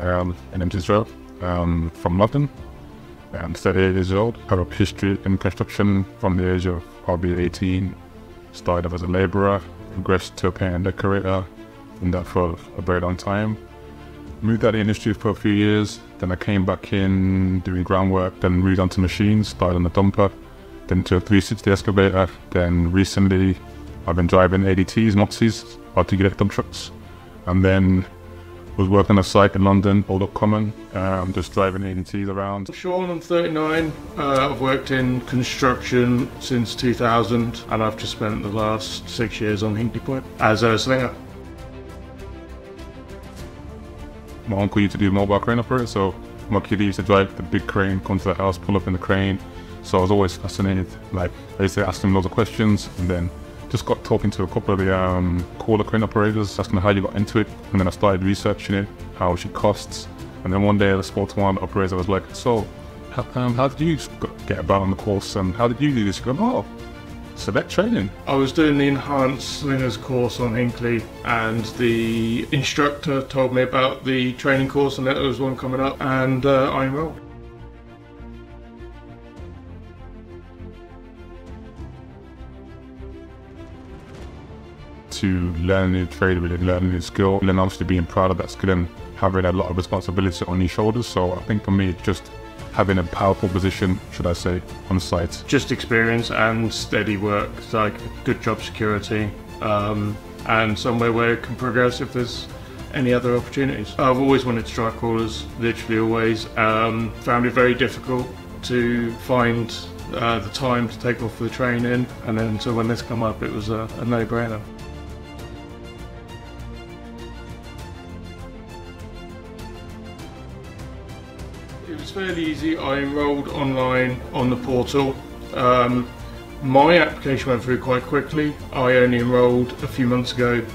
um, in Israel um, from London. I'm 38 years old. I have history in construction from the age of probably 18. Started off as a labourer, progressed to a painter and decorator, and that for a very long time. Moved out of the industry for a few years, then I came back in doing groundwork, then moved on to machines, started on the dumper, then to a 360 excavator, then recently I've been driving ADTs, Moxies, articulated dump trucks, and then was working on a site in London, Old Oak Common, um, just driving ADTs around. Sean, I'm 39. Uh, I've worked in construction since 2000, and I've just spent the last six years on Hinkley Point as a slinger. My uncle used to do mobile crane operator, so my kid used to drive the big crane, come to the house, pull up in the crane. So I was always fascinated. Like I used to ask him loads of questions, and then just got talking to a couple of the um, crawler crane operators, asking how you got into it, and then I started researching it, how much it costs. And then one day I spoke to one operators, I was like, so how, um, how did you get about on the course, and how did you do this? He goes, oh, select training. I was doing the enhanced slingers course on Hinkley, and the instructor told me about the training course and that there was one coming up, and uh, I enrolled. To learn a new trade, really learning a new skill, and then obviously being proud of that skill and having a lot of responsibility on your shoulders. So I think for me, it's just having a powerful position, should I say, on site. Just experience and steady work, like good job security, um, and somewhere where it can progress if there's any other opportunities. I've always wanted to try crawlers, literally always. Um, found it very difficult to find uh, the time to take off for the training, and then so when this come up, it was a, a no-brainer. It was fairly easy. I enrolled online on the portal. Um, my application went through quite quickly. I only enrolled a few months ago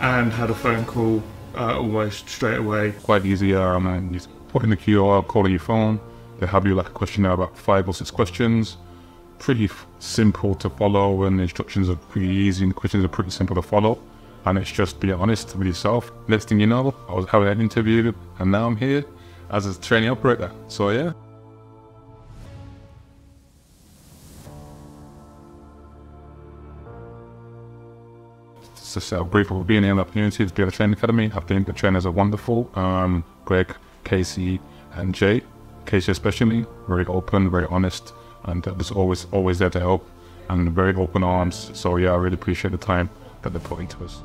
and had a phone call uh, almost straight away. Quite easy, um, and you put in the QR, call on your phone. They have you like a questionnaire about five or six questions. Pretty simple to follow, and the instructions are pretty easy, and the questions are pretty simple to follow. And it's just being honest with yourself. Next thing you know, I was having an interview, and now I'm here as a training operator. So yeah. Just so grateful for being in the opportunity to be at the training academy. I think the trainers are wonderful. Um, Greg, Casey, and Jay. Casey especially, very open, very honest, and uh, just always always there to help, and very open arms. So yeah, I really appreciate the time that they put into us.